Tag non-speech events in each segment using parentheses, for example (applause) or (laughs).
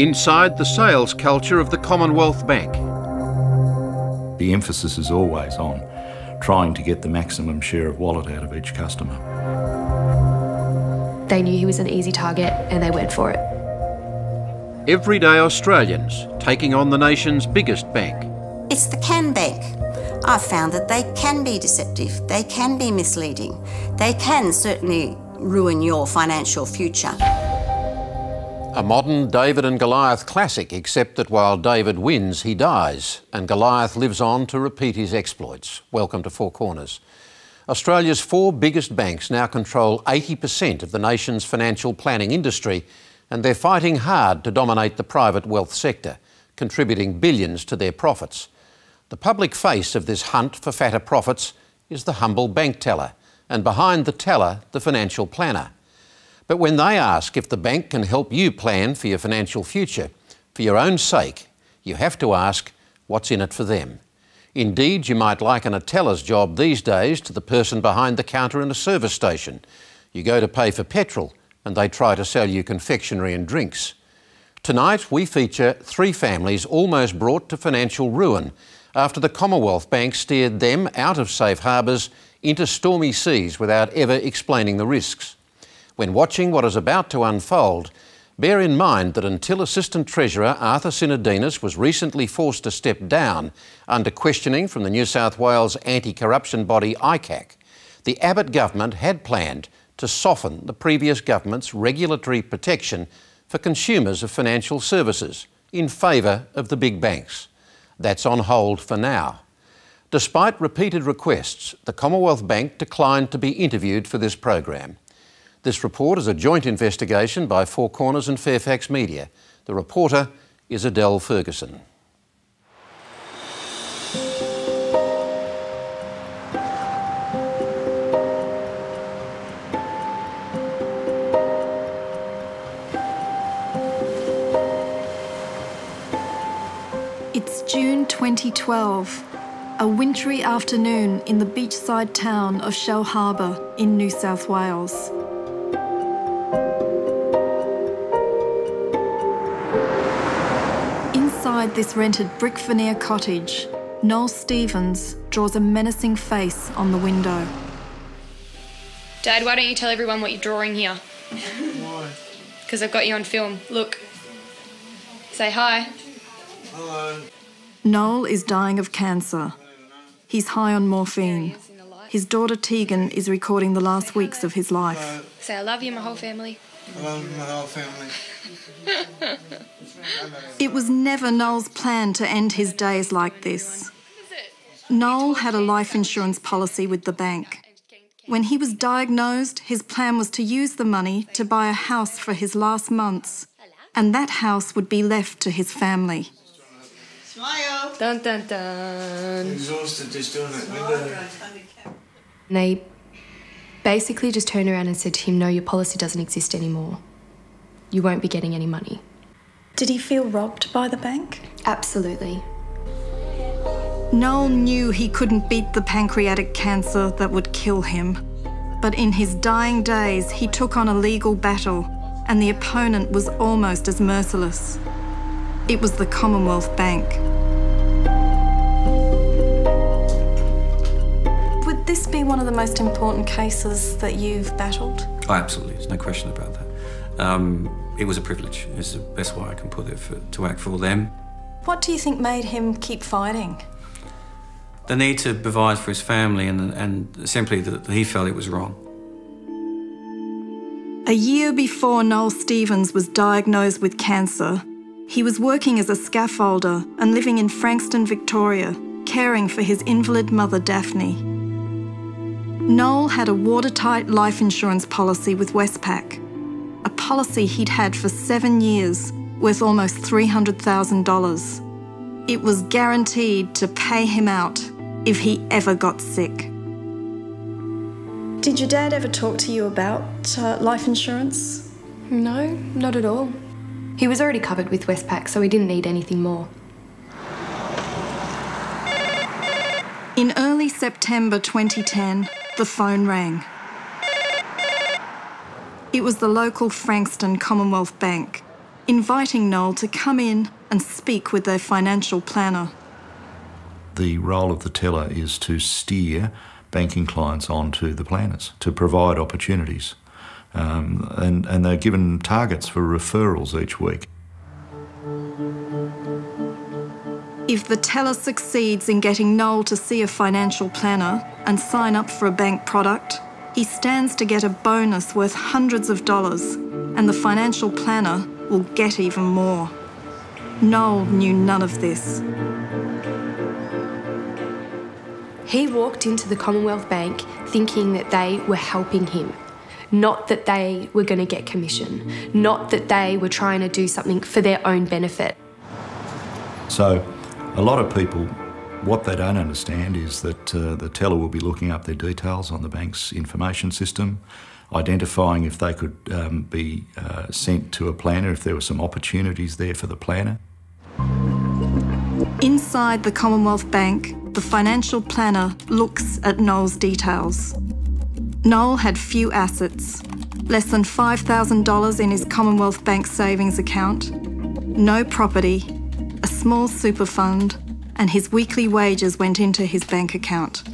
inside the sales culture of the Commonwealth Bank. The emphasis is always on trying to get the maximum share of wallet out of each customer. They knew he was an easy target and they went for it. Everyday Australians taking on the nation's biggest bank. It's the CommBank. I've found that they can be deceptive, they can be misleading, they can certainly ruin your financial future. A modern David and Goliath classic, except that while David wins, he dies, and Goliath lives on to repeat his exploits. Welcome to Four Corners. Australia's four biggest banks now control 80% of the nation's financial planning industry, and they're fighting hard to dominate the private wealth sector, contributing billions to their profits. The public face of this hunt for fatter profits is the humble bank teller, and behind the teller, the financial planner. But when they ask if the bank can help you plan for your financial future, for your own sake, you have to ask what's in it for them. Indeed, you might liken a teller's job these days to the person behind the counter in a service station. You go to pay for petrol and they try to sell you confectionery and drinks. Tonight, we feature three families almost brought to financial ruin after the Commonwealth Bank steered them out of safe harbours into stormy seas without ever explaining the risks. When watching what is about to unfold, bear in mind that until Assistant Treasurer Arthur Sinodinos was recently forced to step down under questioning from the New South Wales anti corruption body ICAC, the Abbott government had planned to soften the previous government's regulatory protection for consumers of financial services in favour of the big banks. That's on hold for now. Despite repeated requests, the Commonwealth Bank declined to be interviewed for this program. This report is a joint investigation by Four Corners and Fairfax Media. The reporter is Adele Ferguson. It's June 2012, a wintry afternoon in the beachside town of Shellharbour in New South Wales. Inside this rented brick veneer cottage, Noel Stevens draws a menacing face on the window. Dad, why don't you tell everyone what you're drawing here? Why? Because I've got you on film. Look. Say hi. Hello. Noel is dying of cancer. He's high on morphine. His daughter Tegan is recording the last weeks of his life. Say I love you, my whole family. Hello, my whole family. (laughs) It was never Noel's plan to end his days like this. Noel had a life insurance policy with the bank. When he was diagnosed, his plan was to use the money to buy a house for his last months, and that house would be left to his family. Smile. Dun dun dun. Exhausted just doing that window. And they basically just turned around and said to him, No, your policy doesn't exist anymore. You won't be getting any money. Did he feel robbed by the bank? Absolutely. Noel knew he couldn't beat the pancreatic cancer that would kill him. But in his dying days, he took on a legal battle, and the opponent was almost as merciless. It was the Commonwealth Bank. Would this be one of the most important cases that you've battled? Oh, absolutely. There's no question about that. Um, it was a privilege, is the best way I can put it, for, to act for them. What do you think made him keep fighting? The need to provide for his family and, and simply that he felt it was wrong. A year before Noel Stevens was diagnosed with cancer, he was working as a scaffolder and living in Frankston, Victoria, caring for his invalid mother Daphne. Noel had a watertight life insurance policy with Westpac, a policy he'd had for seven years, worth almost $300,000. It was guaranteed to pay him out if he ever got sick. Did your dad ever talk to you about uh, life insurance? No, not at all. He was already covered with Westpac, so he didn't need anything more. In early September 2010, the phone rang. It was the local Frankston Commonwealth Bank. inviting Noel to come in and speak with their financial planner. The role of the teller is to steer banking clients onto the planners, to provide opportunities. Um, and, and they're given targets for referrals each week. If the teller succeeds in getting Noel to see a financial planner and sign up for a bank product, he stands to get a bonus worth hundreds of dollars, and the financial planner will get even more. Noel knew none of this. He walked into the Commonwealth Bank thinking that they were helping him, not that they were going to get commission, not that they were trying to do something for their own benefit. So, a lot of people, what they don't understand is that uh, the teller will be looking up their details on the bank's information system, identifying if they could um, be uh, sent to a planner, if there were some opportunities there for the planner. Inside the Commonwealth Bank, the financial planner looks at Noel's details. Noel had few assets, less than $5,000 in his Commonwealth Bank savings account, no property, a small super fund, and his weekly wages went into his bank account.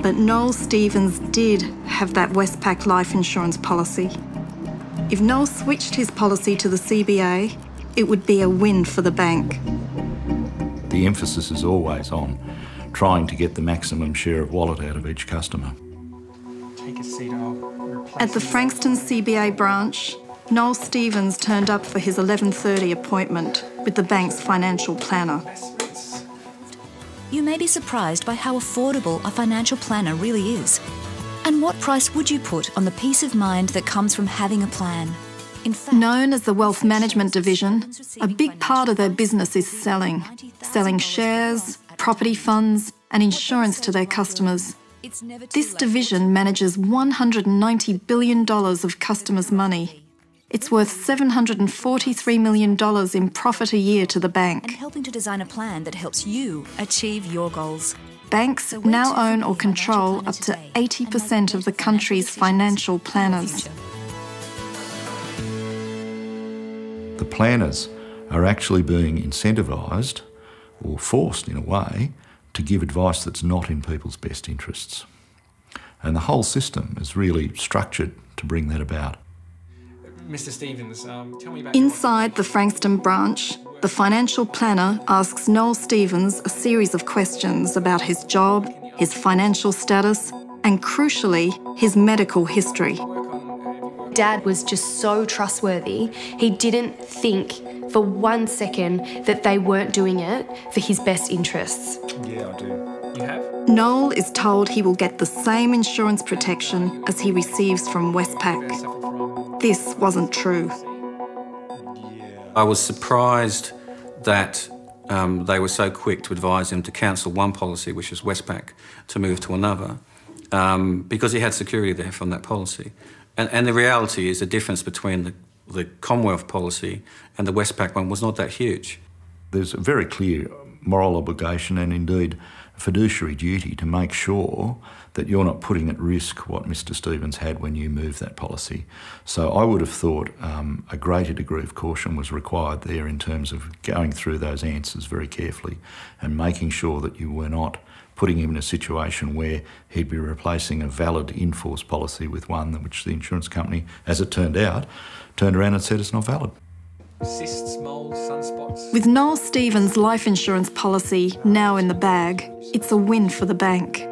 But Noel Stevens did have that Westpac life insurance policy. If Noel switched his policy to the CBA, it would be a win for the bank. The emphasis is always on trying to get the maximum share of wallet out of each customer. Take a seat, I'll At the Frankston CBA branch, Noel Stevens turned up for his 11:30 appointment with the bank's financial planner. You may be surprised by how affordable a financial planner really is. And what price would you put on the peace of mind that comes from having a plan? In fact, Known as the Wealth Management Division, a big part of their business is selling. Selling shares, property funds, and insurance to their customers. it's never too This division manages $190 billion of customers' money. It's worth $743 million in profit a year to the bank. and helping to design a plan that helps you achieve your goals. Banks So now own or control up to 80% of the country's financial decisions for your planners. The planners are actually being incentivised or forced in a way to give advice that's not in people's best interests. And the whole system is really structured to bring that about. Mr. Stevens, um, tell me about Inside the Frankston branch, the financial planner asks Noel Stevens a series of questions about his job, his financial status, and crucially, his medical history. Dad was just so trustworthy. He didn't think for one second that they weren't doing it for his best interests. Yeah, I do. You have? Noel is told he will get the same insurance protection as he receives from Westpac. Suffer from. This wasn't true. I was surprised that um, they were so quick to advise him to cancel one policy, which was Westpac, to move to another, um, because he had security there from that policy. And, and the reality is the difference between the, the Commonwealth policy and the Westpac one was not that huge. There's a very clear moral obligation and indeed fiduciary duty to make sure that you're not putting at risk what Mr Stevens had when you moved that policy. So I would have thought um, a greater degree of caution was required there in terms of going through those answers very carefully and making sure that you were not putting him in a situation where he'd be replacing a valid in-force policy with one which the insurance company, as it turned out, turned around and said it's not valid. Cysts, sunspots. With Noel Stevens' life insurance policy now in the bag, it's a win for the bank.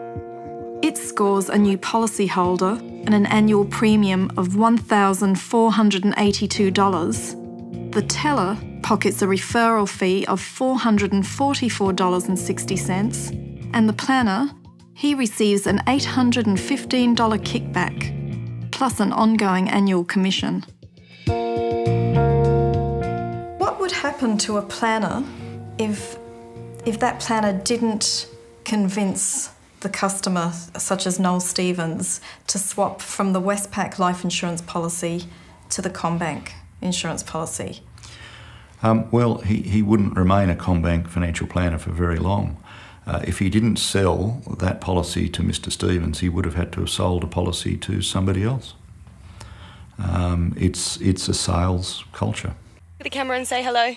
It scores a new policyholder and an annual premium of $1,482. The teller pockets a referral fee of $444.60, and the planner, he receives an $815 kickback, plus an ongoing annual commission. Would happen to a planner if if that planner didn't convince the customer, such as Noel Stevens, to swap from the Westpac life insurance policy to the CommBank insurance policy? Um, well, he, he wouldn't remain a CommBank financial planner for very long. Uh, if he didn't sell that policy to Mr. Stevens, he would have had to have sold a policy to somebody else. Um, it's it's a sales culture. At the camera and say hello.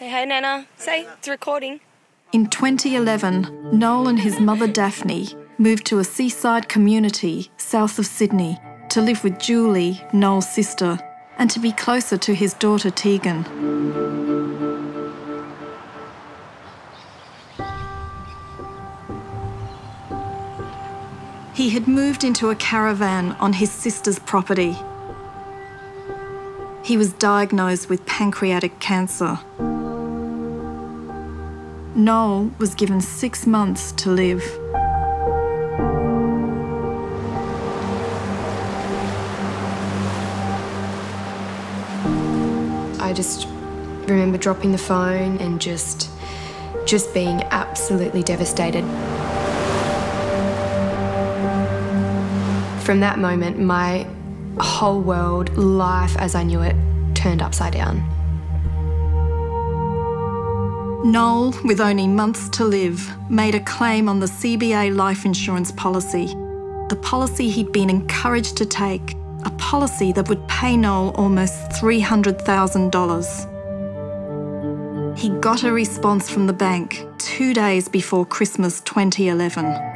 Say hey, Nana. Say it's recording. In 2011, Noel and his mother Daphne moved to a seaside community south of Sydney to live with Julie, Noel's sister, and to be closer to his daughter Tegan. He had moved into a caravan on his sister's property. He was diagnosed with pancreatic cancer. Noel was given six months to live. I just remember dropping the phone and just just being absolutely devastated. From that moment, my whole world, life as I knew it, turned upside down. Noel, with only months to live, made a claim on the CBA life insurance policy, the policy he'd been encouraged to take, a policy that would pay Noel almost $300,000. He got a response from the bank two days before Christmas 2011.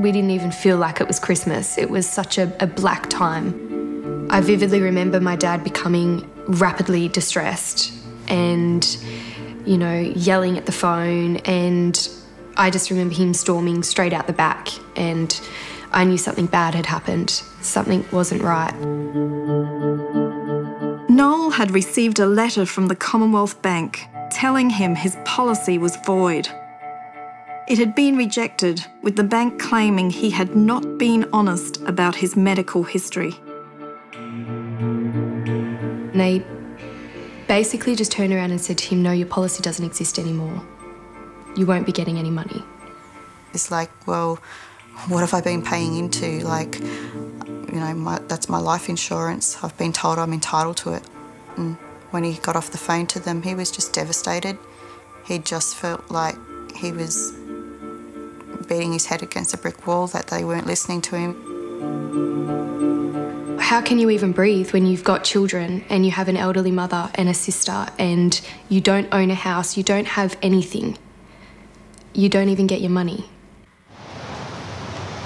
We didn't even feel like it was Christmas. It was such a, a black time. I vividly remember my dad becoming rapidly distressed and, you know, yelling at the phone. And I just remember him storming straight out the back. And I knew something bad had happened. Something wasn't right. Noel had received a letter from the Commonwealth Bank telling him his policy was void. It had been rejected, with the bank claiming he had not been honest about his medical history. And they basically just turned around and said to him, No, your policy doesn't exist anymore. You won't be getting any money. It's like, well, what have I been paying into? Like, you know, my, that's my life insurance. I've been told I'm entitled to it. And when he got off the phone to them, he was just devastated. He just felt like he was beating his head against a brick wall, that they weren't listening to him. How can you even breathe when you've got children and you have an elderly mother and a sister and you don't own a house, you don't have anything? You don't even get your money.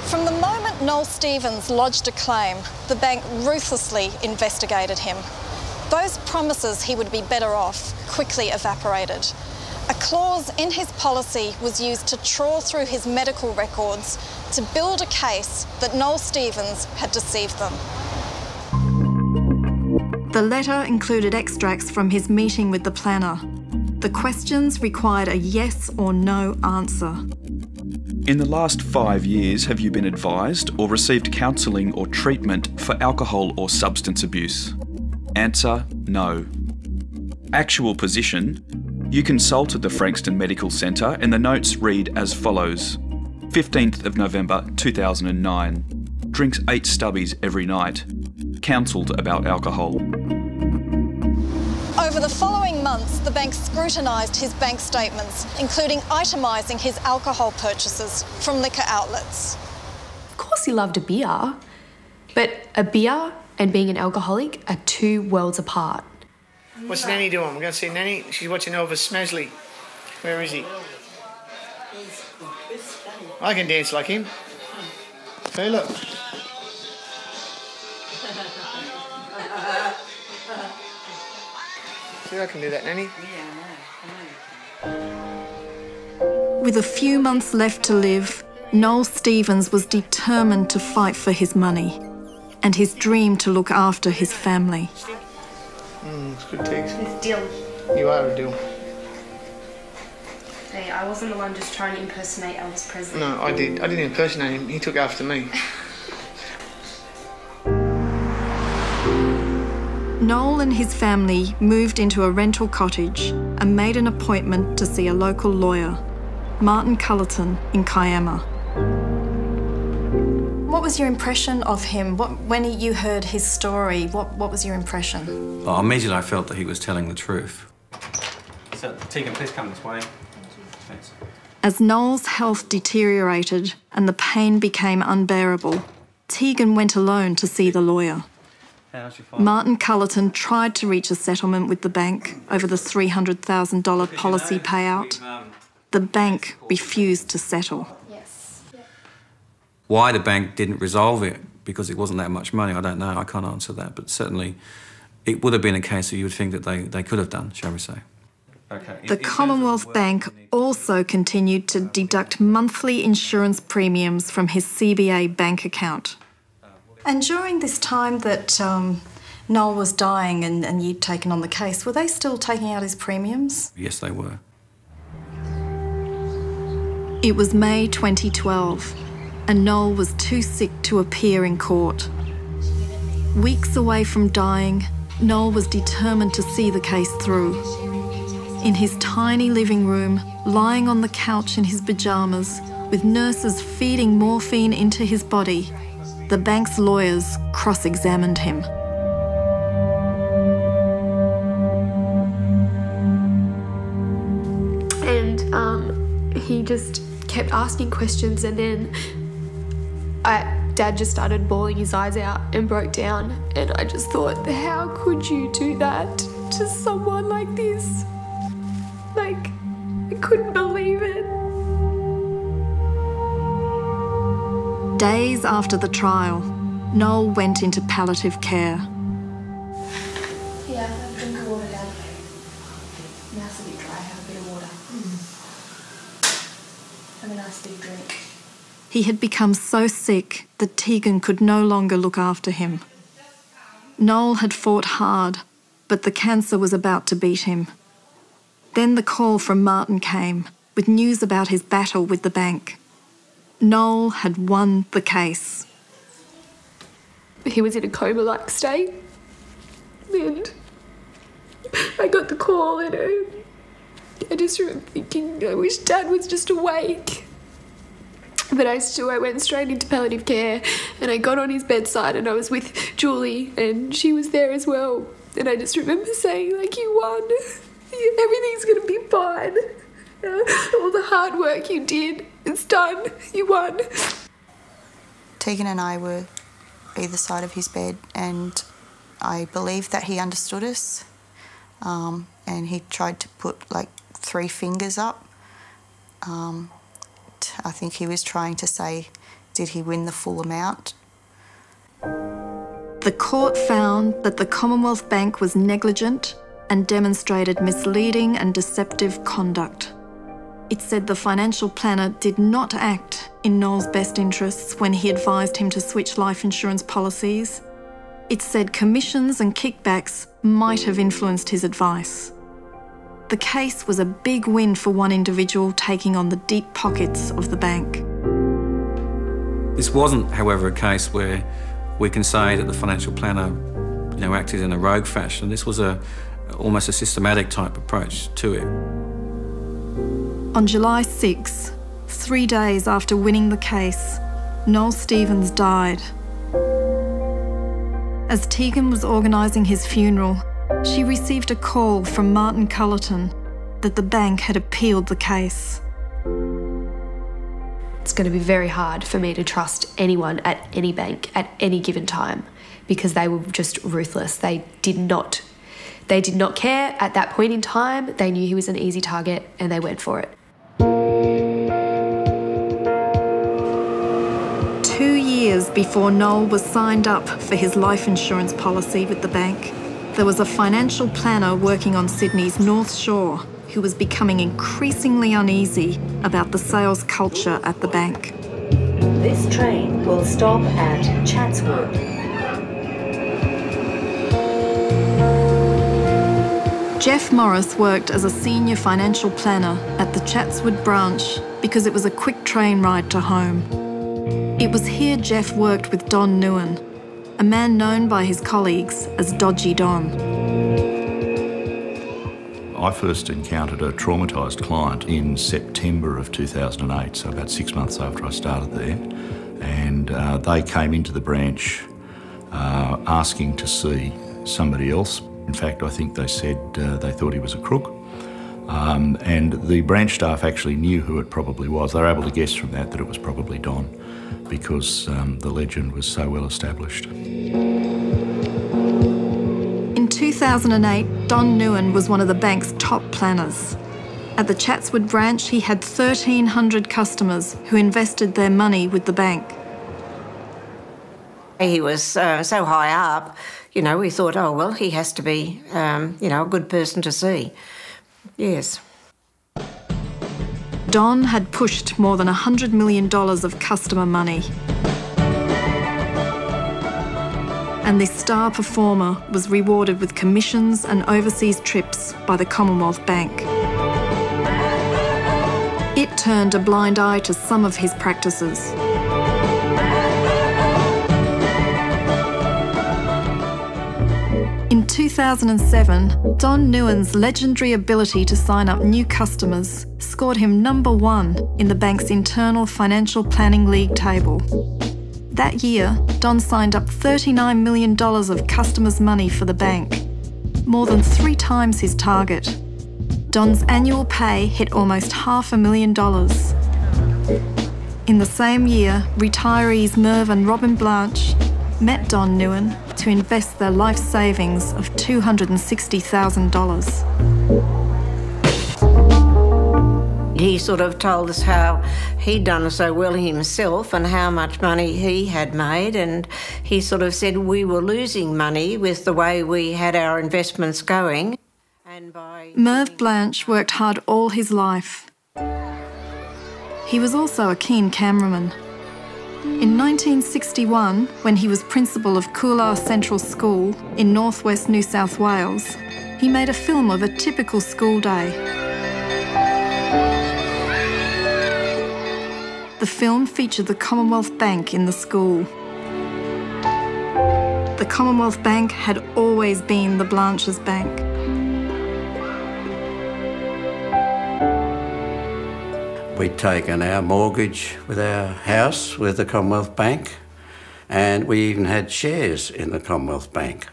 From the moment Noel Stevens lodged a claim, the bank ruthlessly investigated him. Those promises he would be better off quickly evaporated. A clause in his policy was used to trawl through his medical records to build a case that Noel Stevens had deceived them. The letter included extracts from his meeting with the planner. The questions required a yes or no answer. In the last five years, have you been advised or received counselling or treatment for alcohol or substance abuse? Answer no. Actual position you consulted the Frankston Medical Centre, and the notes read as follows 15th of November 2009. Drinks eight stubbies every night. Counselled about alcohol. Over the following months, the bank scrutinised his bank statements, including itemising his alcohol purchases from liquor outlets. Of course, he loved a beer, but a beer and being an alcoholic are two worlds apart. What's Nanny doing? We're going to see Nanny. She's watching over Smesley. Where is he? I can dance like him. Hey, look. (laughs) See, I can do that, Nanny. With a few months left to live, Noel Stevens was determined to fight for his money and his dream to look after his family. Good takes. It's Dill. You are a deal. Hey, I wasn't the one just trying to impersonate Elvis Presley. No, I did. I didn't impersonate him. He took after me. (laughs) Noel and his family moved into a rental cottage and made an appointment to see a local lawyer, Martin Cullerton, in Kiama. What was your impression of him? What, when you heard his story, what, what was your impression? Well, immediately I felt that he was telling the truth. So, Tegan, please come this way. Thanks. As Noel's health deteriorated and the pain became unbearable, Tegan went alone to see the lawyer. Martin Cullerton tried to reach a settlement with the bank over the $300,000 policy payout. Um, the bank refused to settle. Why the bank didn't resolve it because it wasn't that much money, I don't know. I can't answer that. But certainly, it would have been a case that you would think that they, they could have done, shall we say. Okay. The Commonwealth Bank also continued to deduct monthly insurance premiums from his CBA bank account. And during this time that um, Noel was dying and, and you'd taken on the case, were they still taking out his premiums? Yes, they were. It was May 2012, and Noel was too sick to appear in court. Weeks away from dying, Noel was determined to see the case through. In his tiny living room, lying on the couch in his pyjamas, with nurses feeding morphine into his body, the bank's lawyers cross examined him. And um, he just kept asking questions, and then I, Dad just started bawling his eyes out and broke down. And I just thought, how could you do that to someone like this? Like, I couldn't believe it. Days after the trial, Noel went into palliative care. He had become so sick that Tegan could no longer look after him. Noel had fought hard, but the cancer was about to beat him. Then the call from Martin came with news about his battle with the bank. Noel had won the case. He was in a coma like state. And I got the call, and I, I just remember thinking, I wish Dad was just awake. But I still I went straight into palliative care and I got on his bedside and I was with Julie and she was there as well. And I just remember saying, like, you won. Everything's gonna be fine. All the hard work you did, it's done. You won. Tegan and I were either side of his bed, and I believe that he understood us. Um, and he tried to put like three fingers up. Um, I think he was trying to say, did he win the full amount? The court found that the Commonwealth Bank was negligent and demonstrated misleading and deceptive conduct. It said the financial planner did not act in Noel's best interests when he advised him to switch life insurance policies. It said commissions and kickbacks might have influenced his advice. The case was a big win for one individual taking on the deep pockets of the bank. This wasn't, however, a case where we can say that the financial planner you know, acted in a rogue fashion. This was a almost a systematic type approach to it. On July 6, three days after winning the case, Noel Stevens died. As Tegan was organising his funeral, she received a call from Martin Cullerton that the bank had appealed the case. It's going to be very hard for me to trust anyone at any bank at any given time because they were just ruthless. They did not they did not care at that point in time. They knew he was an easy target and they went for it. Two years before Noel was signed up for his life insurance policy with the bank, there was a financial planner working on Sydney's North Shore who was becoming increasingly uneasy about the sales culture at the bank. This train will stop at Chatswood. Jeff Morris worked as a senior financial planner at the Chatswood branch because it was a quick train ride to home. It was here Jeff worked with Don Nguyen, a man known by his colleagues as Dodgy Don. I first encountered a traumatised client in September of 2008, so about six months after I started there. And uh, they came into the branch uh, asking to see somebody else. In fact, I think they said uh, they thought he was a crook. Um, and the branch staff actually knew who it probably was. They were able to guess from that that it was probably Don. because um, the legend was so well established. In 2008, Don Nguyen was one of the bank's top planners. At the Chatswood branch, he had 1,300 customers who invested their money with the bank. He was uh, so high up, you know, we thought, oh, well, he has to be, um, you know, a good person to see. Yes. Don had pushed more than $100 million of customer money. And this star performer was rewarded with commissions and overseas trips by the Commonwealth Bank. It turned a blind eye to some of his practices. In 2007, Don Nguyen's legendary ability to sign up new customers scored him number one in the bank's internal financial planning league table. That year, Don signed up $39 million of customers' money for the bank, more than three times his target. Don's annual pay hit almost half a million dollars. In the same year, retirees Merv and Robin Blanche met Don Nguyen to invest their life savings of $260,000. He sort of told us how he'd done so well himself and how much money he had made, and he sort of said we were losing money with the way we had our investments going. Merv Blanche worked hard all his life. He was also a keen cameraman. In 1961, when he was principal of Coolah Central School in northwest New South Wales, he made a film of a typical school day. The film featured the Commonwealth Bank in the school. The Commonwealth Bank had always been the Blanches Bank. We'd taken our mortgage with our house with the Commonwealth Bank, and we even had shares in the Commonwealth Bank.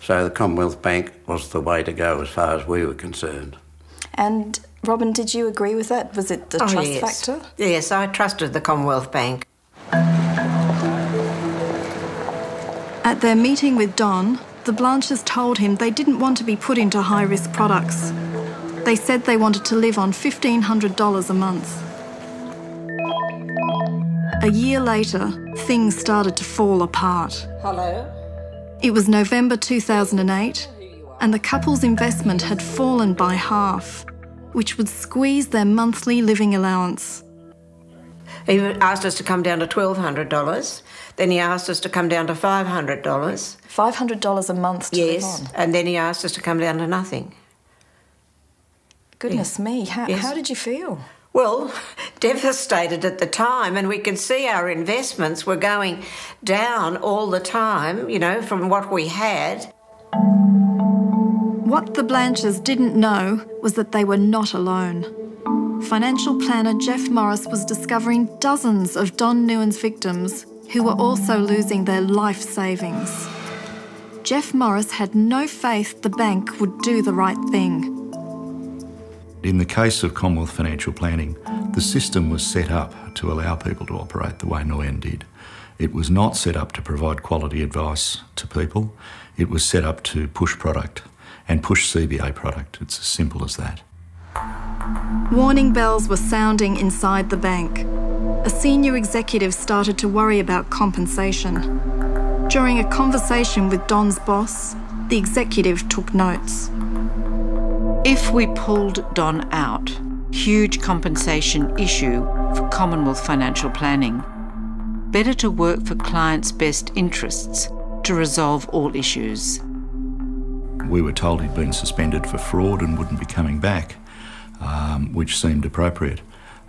So the Commonwealth Bank was the way to go as far as we were concerned. And Robin, did you agree with that? Was it the oh, trust yes. factor? Yes, I trusted the Commonwealth Bank. At their meeting with Don, the Blanches told him they didn't want to be put into high risk products. They said they wanted to live on $1,500 a month. A year later, things started to fall apart. Hello? It was November 2008, and the couple's investment had fallen by half, which would squeeze their monthly living allowance. He asked us to come down to $1,200. Then he asked us to come down to $500. $500 a month to yes, live on? and then he asked us to come down to nothing. Goodness me, how, Yes. how did you feel? Well, (laughs) devastated at the time, and we could see our investments were going down all the time, you know, from what we had. What the Blanches didn't know was that they were not alone. Financial planner Jeff Morris was discovering dozens of Don Nguyen's victims who were also losing their life savings. Jeff Morris had no faith the bank would do the right thing. In the case of Commonwealth Financial Planning, the system was set up to allow people to operate the way Nguyen did. It was not set up to provide quality advice to people. It was set up to push product and push CBA product. It's as simple as that. Warning bells were sounding inside the bank. A senior executive started to worry about compensation. During a conversation with Don's boss, the executive took notes. If we pulled Don out, huge compensation issue for Commonwealth financial planning. Better to work for clients' best interests to resolve all issues. We were told he'd been suspended for fraud and wouldn't be coming back, um, which seemed appropriate.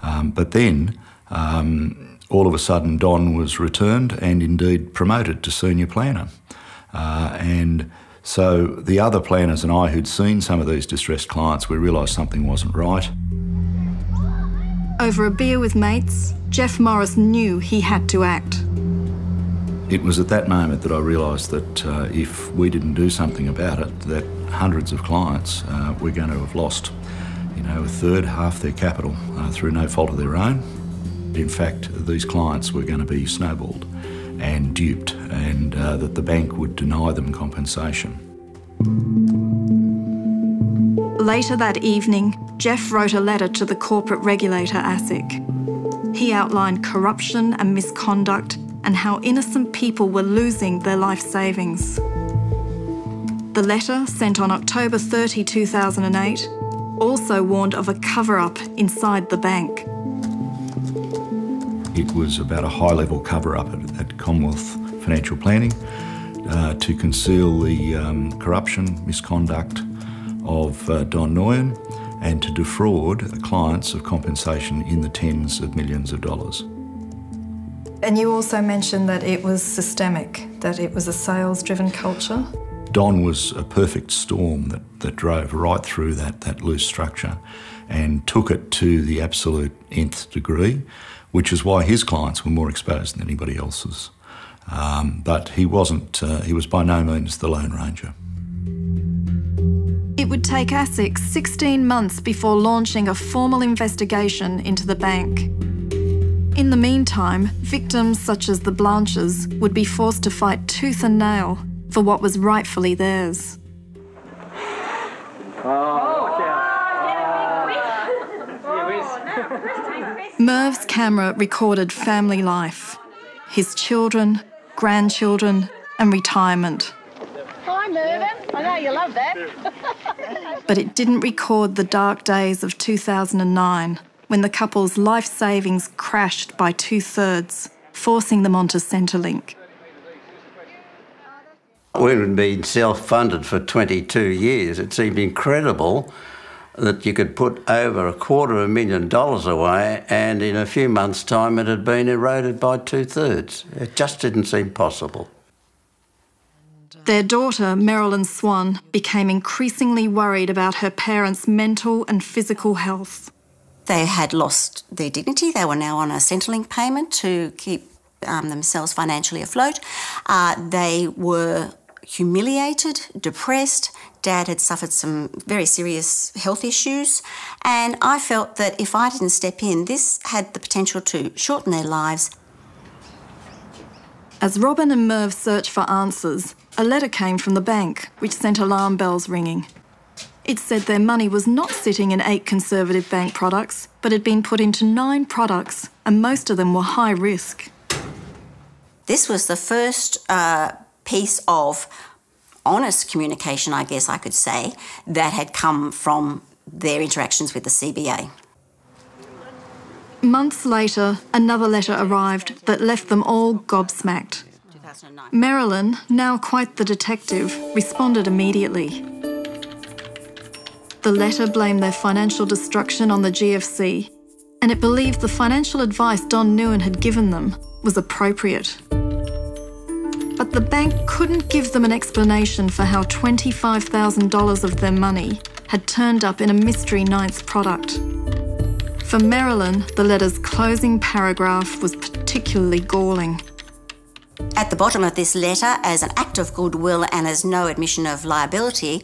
Um, but then, um, all of a sudden, Don was returned and indeed promoted to senior planner. Uh, and so the other planners and I who'd seen some of these distressed clients, we realised something wasn't right. Over a beer with mates, Jeff Morris knew he had to act. It was at that moment that I realised that uh, if we didn't do something about it, that hundreds of clients uh, were going to have lost, you know, a third, half their capital uh, through no fault of their own. in fact these clients were going to be snowballed and duped, and uh, that the bank would deny them compensation. Later that evening, Jeff wrote a letter to the corporate regulator ASIC. He outlined corruption and misconduct and how innocent people were losing their life savings. The letter, sent on October 30, 2008, also warned of a cover up inside the bank. It was about a high level cover up at, at Commonwealth Financial Planning uh, to conceal the um, corruption, misconduct of uh, Don Nguyen and to defraud clients of compensation in the tens of millions of dollars. And you also mentioned that it was systemic, that it was a sales driven culture. Don was a perfect storm that, that drove right through that, that loose structure and took it to the absolute nth degree, which is why his clients were more exposed than anybody else's. Um, but he wasn't, uh, he was by no means the Lone Ranger. It would take ASIC 16 months before launching a formal investigation into the bank. In the meantime, victims such as the Blanches would be forced to fight tooth and nail for what was rightfully theirs. Merv's camera recorded family life, his children, grandchildren, and retirement. Hi, Mervyn. I know you love that. (laughs) But it didn't record the dark days of 2009 when the couple's life savings crashed by two thirds, forcing them onto Centrelink. We'd been self funded for 22 years. It seemed incredible that you could put over a quarter of a million dollars away and in a few months' time it had been eroded by two thirds. It just didn't seem possible. Their daughter, Marilyn Swan, became increasingly worried about her parents' mental and physical health. They had lost their dignity. They were now on a Centrelink payment to keep um, themselves financially afloat. Uh, they were humiliated, depressed. Dad had suffered some very serious health issues. And I felt that if I didn't step in, this had the potential to shorten their lives. As Robin and Merv searched for answers, a letter came from the bank, which sent alarm bells ringing. It said their money was not sitting in eight conservative bank products, but had been put into nine products, and most of them were high risk. This was the first uh, piece of honest communication, I guess I could say, that had come from their interactions with the CBA. Months later, another letter arrived that left them all gobsmacked. Marilyn, now quite the detective, responded immediately. The letter blamed their financial destruction on the GFC, and it believed the financial advice Don Nguyen had given them was appropriate. But the bank couldn't give them an explanation for how $25,000 of their money had turned up in a mystery ninth product. For Marilyn, the letter's closing paragraph was particularly galling. At the bottom of this letter, as an act of goodwill and as no admission of liability,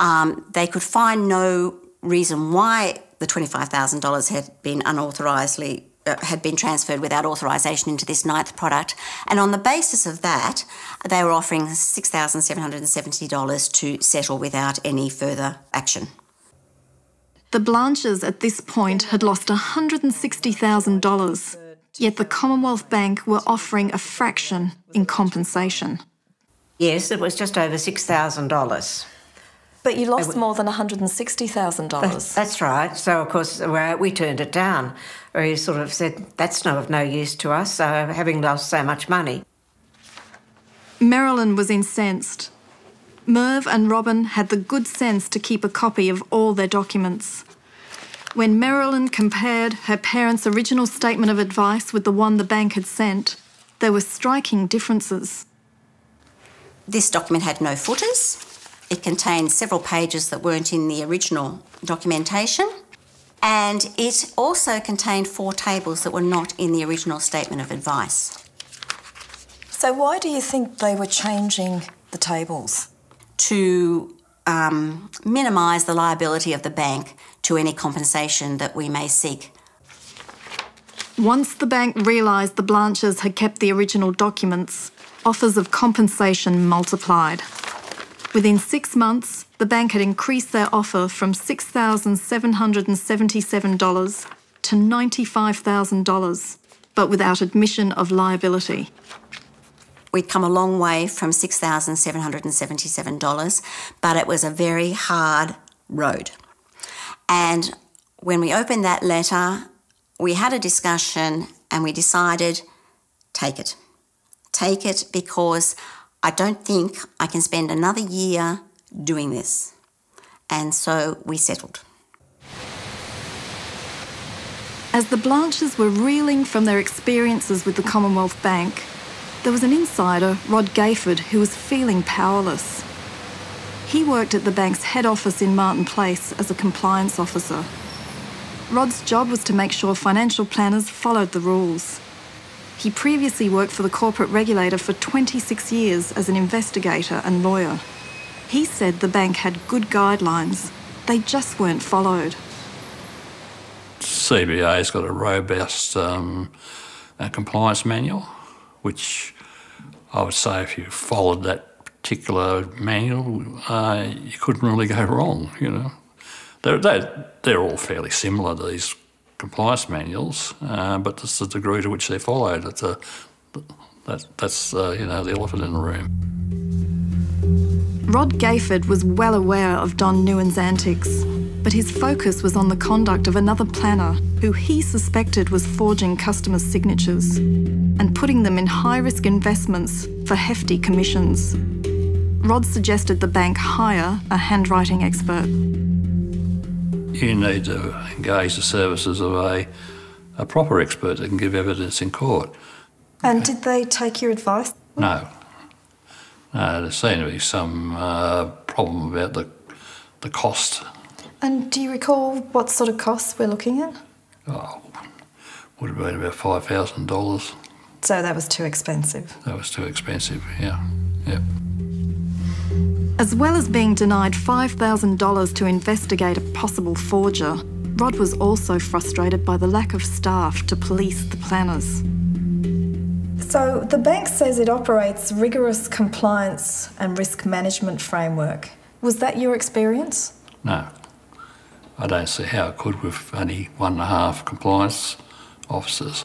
um, they could find no reason why the $25,000 had been unauthorisedly Uh, had been transferred without authorisation into this ninth product. And on the basis of that, they were offering $6,770 to settle without any further action. The Blanches at this point had lost $160,000, yet the Commonwealth Bank were offering a fraction in compensation. Yes, it was just over $6,000. But you lost more than $160,000. That's right. So, of course, uh, we turned it down. We sort of said, that's not of no use to us, so having lost so much money. Marilyn was incensed. Merv and Robin had the good sense to keep a copy of all their documents. When Marilyn compared her parents' original statement of advice with the one the bank had sent, there were striking differences. This document had no footers. It contained several pages that weren't in the original documentation. And it also contained four tables that were not in the original statement of advice. So, why do you think they were changing the tables? To um, minimise the liability of the bank to any compensation that we may seek. Once the bank realised the Blanches had kept the original documents, offers of compensation multiplied. Within six months, the bank had increased their offer from $6,777 to $95,000, but without admission of liability. We'd come a long way from $6,777, but it was a very hard road. And when we opened that letter, we had a discussion and we decided take it. Take it because I don't think I can spend another year doing this. And so we settled. As the Blanches were reeling from their experiences with the Commonwealth Bank, there was an insider, Rod Gayford, who was feeling powerless. He worked at the bank's head office in Martin Place as a compliance officer. Rod's job was to make sure financial planners followed the rules. He previously worked for the corporate regulator for 26 years as an investigator and lawyer. He said the bank had good guidelines, they just weren't followed. CBA's got a robust um, uh, compliance manual, which I would say if you followed that particular manual, uh, you couldn't really go wrong, you know. They're, they're, they're all fairly similar, these compliance manuals, uh, but it's the degree to which they're followed. It's a, that, that's, uh, you know, the elephant in the room. Rod Gayford was well aware of Don Nguyen's antics, but his focus was on the conduct of another planner who he suspected was forging customers' signatures and putting them in high risk investments for hefty commissions. Rod suggested the bank hire a handwriting expert. You need to engage the services of a, a proper expert that can give evidence in court. And did they take your advice? No. No, there seemed to be some uh, problem about the, the cost. And do you recall what sort of costs we're looking at? Oh, would have been about $5,000. So that was too expensive. That was too expensive, yeah. Yeah. As well as being denied $5,000 to investigate a possible forger, Rod was also frustrated by the lack of staff to police the planners. So, the bank says it operates rigorous compliance and risk management framework. Was that your experience? No. I don't see how it could with only one and a half compliance officers.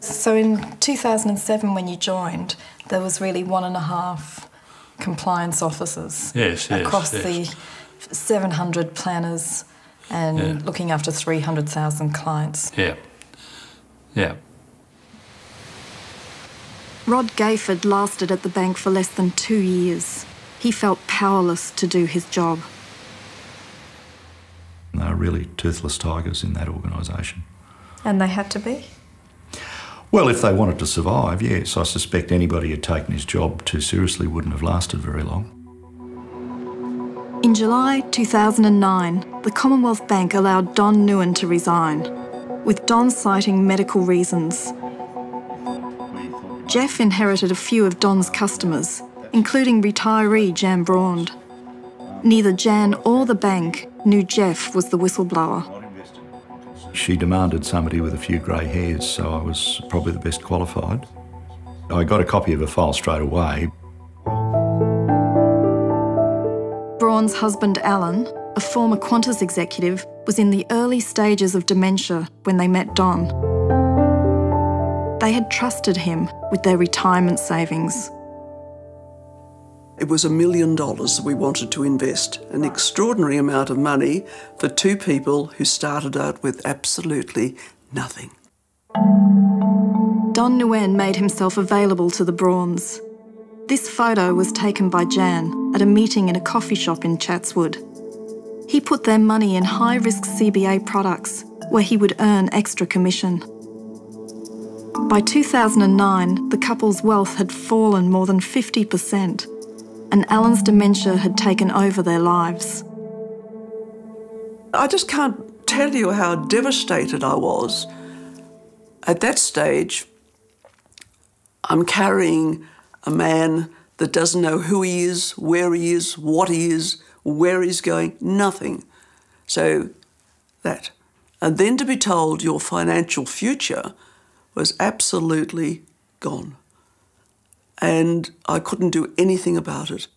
So, in 2007, when you joined, there was really one and a half compliance officers yes, yes, across yes. the 700 planners and Yeah. looking after 300,000 clients. Yeah. Yeah. Rod Gayford lasted at the bank for less than two years. He felt powerless to do his job. They were really toothless tigers in that organisation. And they had to be? Well, if they wanted to survive, yes. I suspect anybody who'd taken his job too seriously wouldn't have lasted very long. In July 2009, the Commonwealth Bank allowed Don Nguyen to resign, with Don citing medical reasons. Jeff inherited a few of Don's customers, including retiree Jan Braund. Neither Jan or the bank knew Jeff was the whistleblower. She demanded somebody with a few grey hairs, so I was probably the best qualified. I got a copy of her file straight away. Braund's husband Alan, a former Qantas executive, was in the early stages of dementia when they met Don. They had trusted him with their retirement savings. It was a million dollars we wanted to invest, an extraordinary amount of money for two people who started out with absolutely nothing. Don Nguyen made himself available to the Braunds. This photo was taken by Jan at a meeting in a coffee shop in Chatswood. He put their money in high risk CBA products where he would earn extra commission. By 2009, the couple's wealth had fallen more than 50%, and Alan's dementia had taken over their lives. I just can't tell you how devastated I was. At that stage, I'm carrying a man that doesn't know who he is, where he is, what he is, where he's going, nothing. So that. And then to be told your financial future was absolutely gone. And I couldn't do anything about it.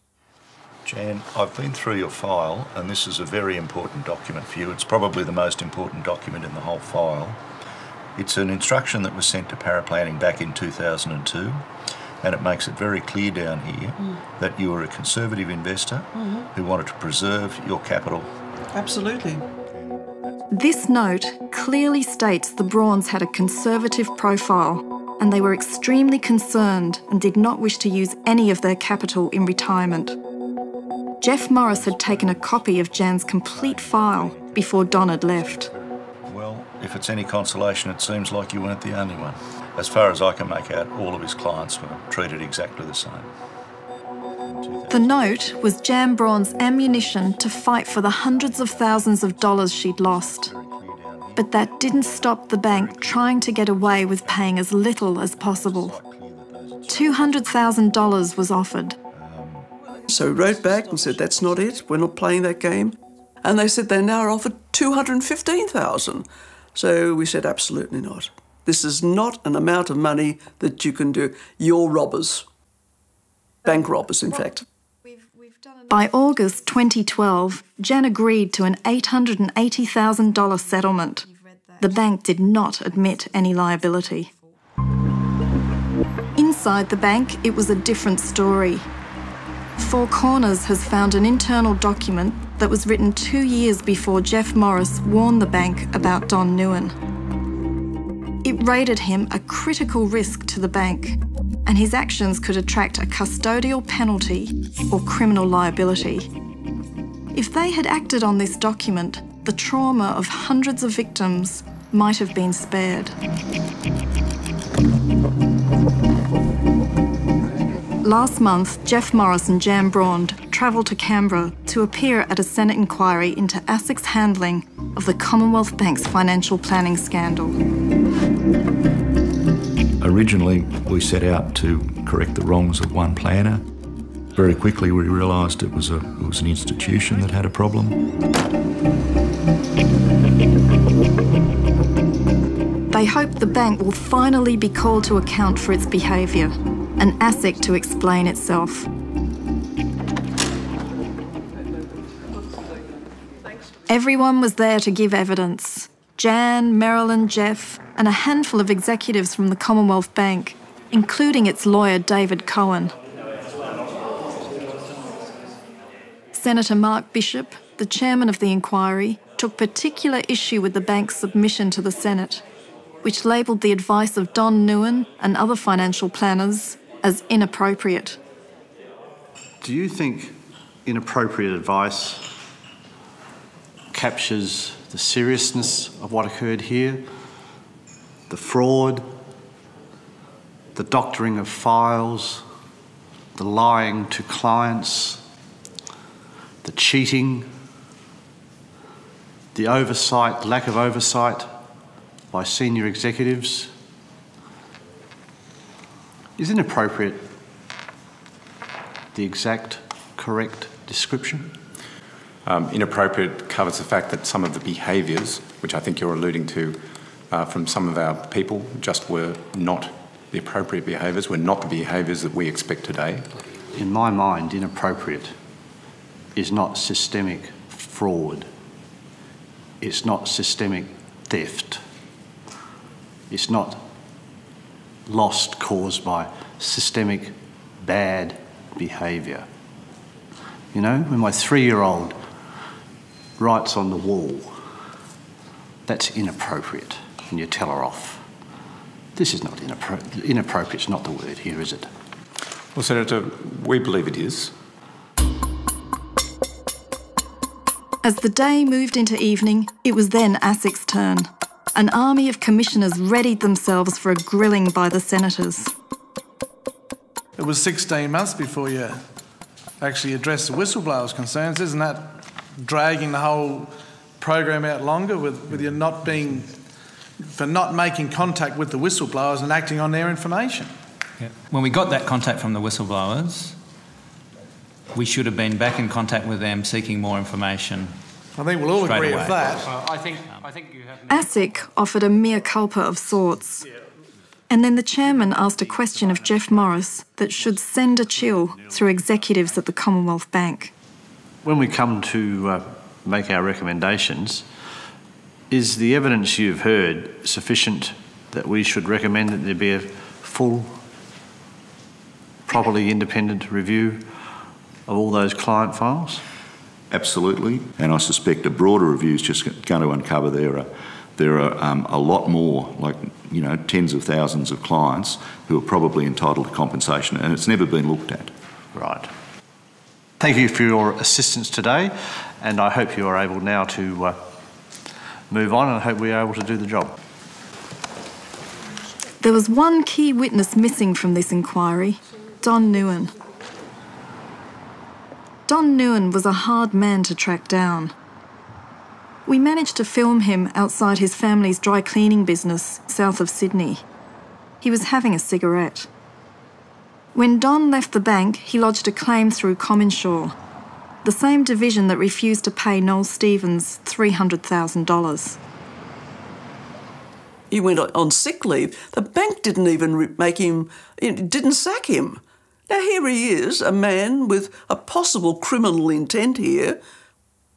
Jan, I've been through your file, and this is a very important document for you. It's probably the most important document in the whole file. It's an instruction that was sent to paraplanning back in 2002, and it makes it very clear down here Mm. that you were a conservative investor Mhm. who wanted to preserve your capital. Absolutely. This note clearly states the Braunds had a conservative profile and they were extremely concerned and did not wish to use any of their capital in retirement. Jeff Morris had taken a copy of Jan's complete file before Don had left. Well, if it's any consolation, it seems like you weren't the only one. As far as I can make out, all of his clients were treated exactly the same. The note was Jan Braund's ammunition to fight for the hundreds of thousands of dollars she'd lost. But that didn't stop the bank trying to get away with paying as little as possible. $200,000 was offered. So we wrote back and said, that's not it, we're not playing that game. And they said they now are offered 215000 So we said, absolutely not. This is not an amount of money that you can do. You're robbers. Bank robbers, in fact. By August 2012, Jen agreed to an $880,000 settlement. The bank did not admit any liability. Inside the bank, it was a different story. Four Corners has found an internal document that was written two years before Jeff Morris warned the bank about Don Nguyen. It rated him a critical risk to the bank, and his actions could attract a custodial penalty or criminal liability. If they had acted on this document, the trauma of hundreds of victims might have been spared. Last month, Jeff Morris and Jan Braund travelled to Canberra to appear at a Senate inquiry into ASIC's handling of the Commonwealth Bank's financial planning scandal. Originally, we set out to correct the wrongs of one planner. Very quickly, we realised it was a it was an institution that had a problem. They hope the bank will finally be called to account for its behaviour and ASIC to explain itself. Everyone was there to give evidence. Jan, Marilyn, Jeff, and a handful of executives from the Commonwealth Bank, including its lawyer David Cohen. Senator Mark Bishop, the chairman of the inquiry, took particular issue with the bank's submission to the Senate, which labelled the advice of Don Nguyen and other financial planners as inappropriate. Do you think inappropriate advice captures the seriousness of what occurred here? The fraud, the doctoring of files, the lying to clients, the cheating, the oversight, lack of oversight by senior executives? Is inappropriate the exact correct description? Um, inappropriate covers the fact that some of the behaviours, which I think you're alluding to, uh, from some of our people, just were not the appropriate behaviours, were not the behaviours that we expect today. In my mind, inappropriate is not systemic fraud. It's not systemic theft. It's not lost caused by systemic bad behaviour. You know, when my three year old writes on the wall, that's inappropriate, and you tell her off. This is not inappropriate. Inappropriate is not the word here, is it? Well, Senator, we believe it is. As the day moved into evening, it was then ASIC's turn. An army of commissioners readied themselves for a grilling by the senators. It was 16 months before you actually addressed the whistleblowers' concerns. Isn't that dragging the whole program out longer with, with you not being, for not making contact with the whistleblowers and acting on their information? Yeah. When we got that contact from the whistleblowers, we should have been back in contact with them seeking more information. I think we'll all straight agree away. with that. I think I think you have. ASIC offered a mea culpa of sorts. And then the chairman asked a question of Jeff Morris that should send a chill through executives at the Commonwealth Bank. When we come to uh, make our recommendations, is the evidence you've heard sufficient that we should recommend that there be a full, properly independent review of all those client files? Absolutely, and I suspect a broader review is just going to uncover there are there are um, a lot more, like you know, tens of thousands of clients who are probably entitled to compensation, and it's never been looked at. Right. Thank you for your assistance today, and I hope you are able now to uh, move on, and I hope we are able to do the job. There was one key witness missing from this inquiry Don Nguyen. Don Nguyen was a hard man to track down. We managed to film him outside his family's dry cleaning business south of Sydney. He was having a cigarette. When Don left the bank, he lodged a claim through CommInsure, the same division that refused to pay Noel Stevens $300,000. He went on sick leave. The bank didn't even make him, didn't sack him. Now, here he is, a man with a possible criminal intent here,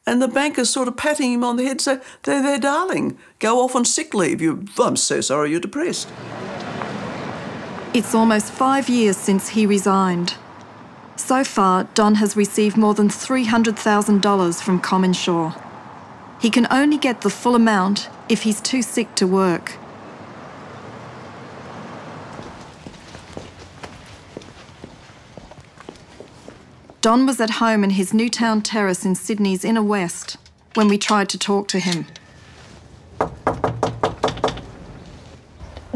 and the bank is sort of patting him on the head, saying, There, there, darling, go off on sick leave. You, I'm so sorry you're depressed. It's almost five years since he resigned. So far, Don has received more than $300,000 from CommInsure. He can only get the full amount if he's too sick to work. Don was at home in his Newtown terrace in Sydney's inner west when we tried to talk to him.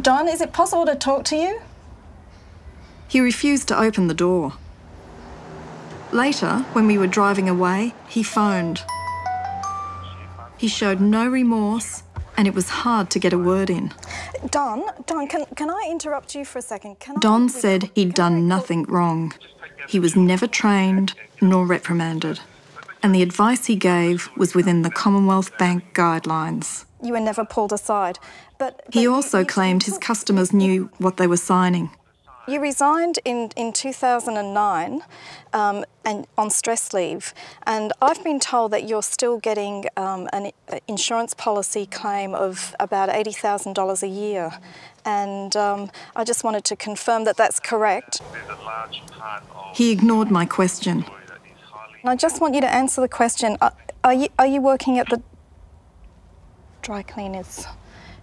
Don, is it possible to talk to you? He refused to open the door. Later, when we were driving away, he phoned. He showed no remorse, and it was hard to get a word in. Don, Don, can, can I interrupt you for a second? Can Don said he'd done nothing wrong. He was never trained nor reprimanded, and the advice he gave was within the Commonwealth Bank guidelines. You were never pulled aside, but... He also claimed his customers knew what they were signing. You resigned in, in 2009 um, and on stress leave, and I've been told that you're still getting um, an insurance policy claim of about $80,000 a year. And um, I just wanted to confirm that that's correct. He ignored my question. I just want you to answer the question. Are, are, you, are you working at the dry cleaners?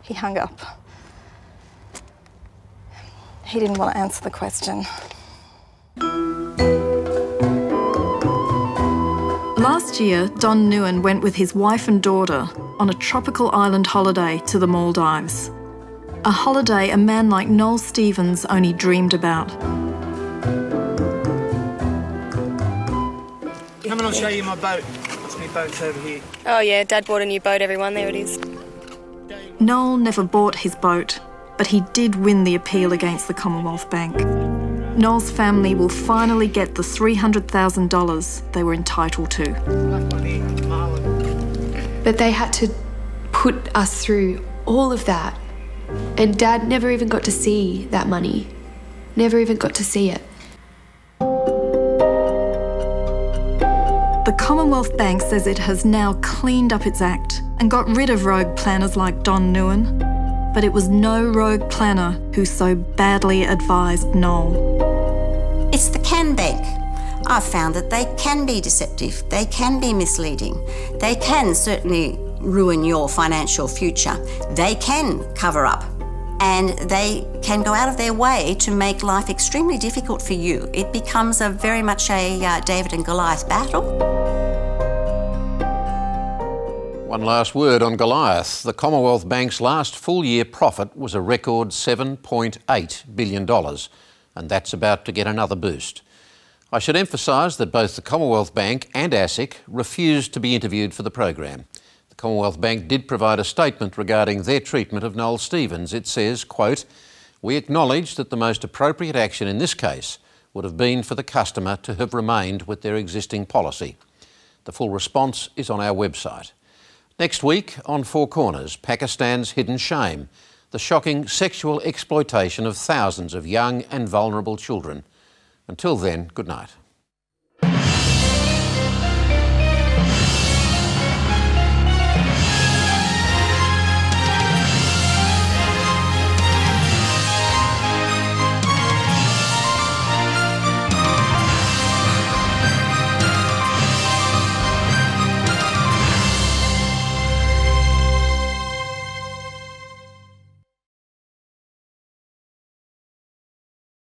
He hung up. He didn't want to answer the question. Last year, Don Nguyen went with his wife and daughter on a tropical island holiday to the Maldives. A holiday a man like Noel Stevens only dreamed about. Come and I'll show you my boat. It's my boat's over here. Oh yeah, Dad bought a new boat, everyone. There it is. Noel never bought his boat, but he did win the appeal against the Commonwealth Bank. Noel's family will finally get the $300,000 they were entitled to. But they had to put us through all of that. And Dad never even got to see that money, never even got to see it. The Commonwealth Bank says it has now cleaned up its act and got rid of rogue planners like Don Nguyen but it was no rogue planner who so badly advised Noel. It's the CommBank. I've found that they can be deceptive, they can be misleading, they can certainly ruin your financial future, they can cover up. And they can go out of their way to make life extremely difficult for you. It becomes a very much a uh, David and Goliath battle. One last word on Goliath. The Commonwealth Bank's last full year profit was a record $7.8 billion, and that's about to get another boost. I should emphasise that both the Commonwealth Bank and ASIC refused to be interviewed for the program. The Commonwealth Bank did provide a statement regarding their treatment of Noel Stevens. It says, quote, We acknowledge that the most appropriate action in this case would have been for the customer to have remained with their existing policy. The full response is on our website. Next week on Four Corners, Pakistan's hidden shame. the shocking sexual exploitation of thousands of young and vulnerable children. Until then, good night.